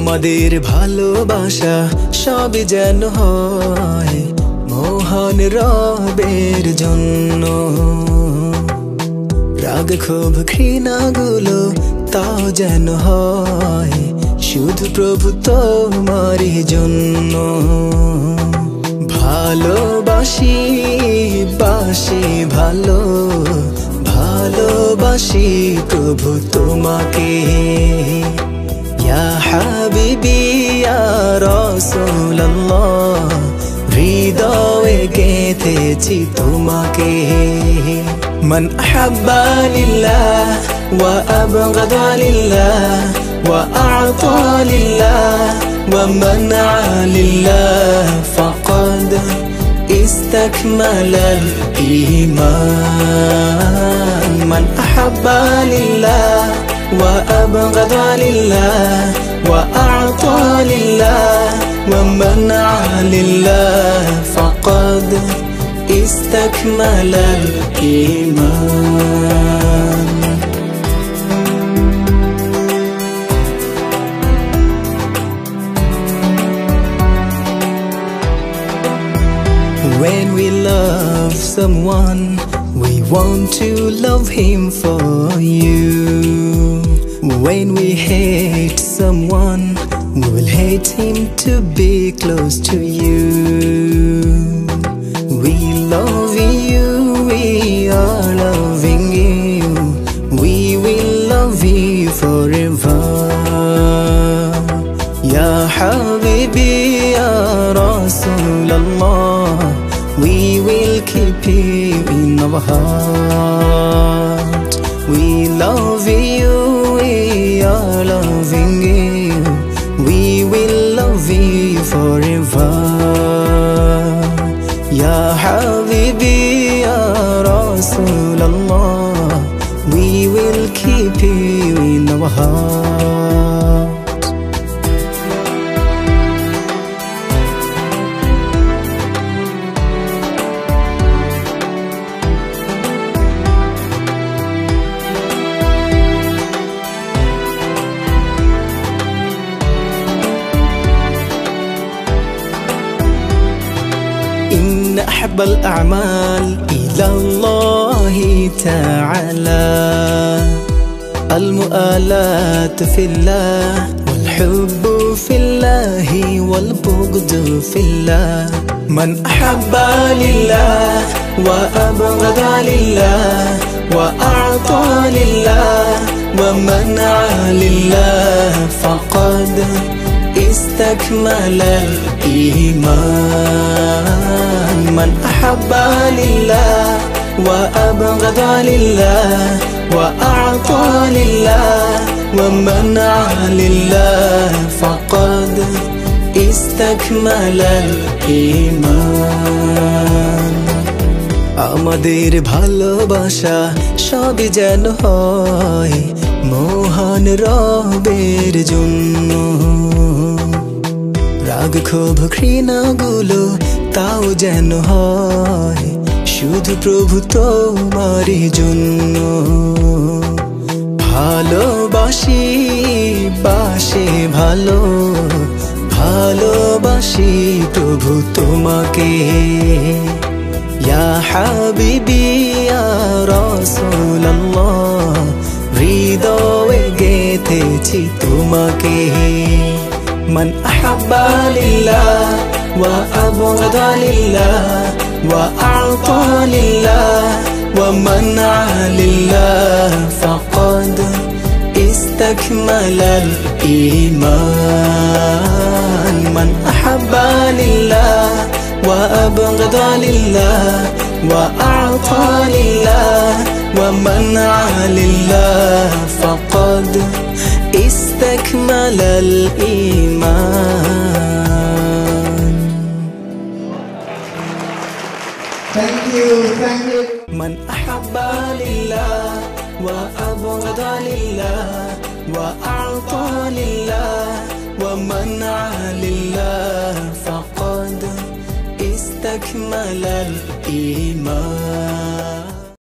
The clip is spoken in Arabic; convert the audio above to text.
আমাদের ভালোবাসা সবই যেন হয় মোহন রবের জন্য। রাগ, ক্ষোভ, ঘৃণাগুলো তাও যেন হয় শুধু প্রভু তোমারই জন্য। ভালোবাসি, বাসি, ভালো, ভালোবাসি প্রভু তোমাকে। ইয়া হাবিবি ইয়া রাসূলুল্লাহ হৃদয়ে গেঁথেছি তোমাকে من أحب لله وأبغض لله وأعطى لله ومنع لله فقد استكمل الإيمان من أحب لله وأبغض لله وأعطى لله ومنع لله فقد استكمل الإيمان When we love someone, we want to love him for you. When we hate someone, we will hate him to be close to you. We love you, we are loving you. We will love you forever. Ya Habibi, Ya Rasulallah. We will keep you in our heart. We love you, forever. Ya Habibi, Ya Rasulallah. We will keep you in our heart. أحب الأعمال إلى الله تعالى. المؤالات في الله والحب في الله والبغض في الله. من أحب لله وأبغض لله وأعطى لله ومنع لله فقد استكمل الإيمان. من أحب لله وأبغض لله وأعطى لله ومنع لله فقد استكمل الإيمان. আমাদের ভালোবাসা সবই যেন হয় মোহন রবের জন্য। রাগ, ক্ষোভ, ঘৃণাগুলো তাও যেন হয় শুধু প্রভু তোমারই জন্য। ভালোবাসি বাসে ভালো, ভালোবাসি প্রভু তোমাকে। ইয়া হাবিবি ইয়া রাসূলুল্লাহ হৃদয়ে গেঁথেছি তোমাকে من أحب لله وأبغض لله وأعطى لله ومنع لله فقد استكمل الإيمان من أحب لله وأبغض لله وأعطى لله ومنع لله فقد استكمل الإيمان Thank you, thank you. من أحب لله وأبغض لله وأعطى فقد استكمل الإيمان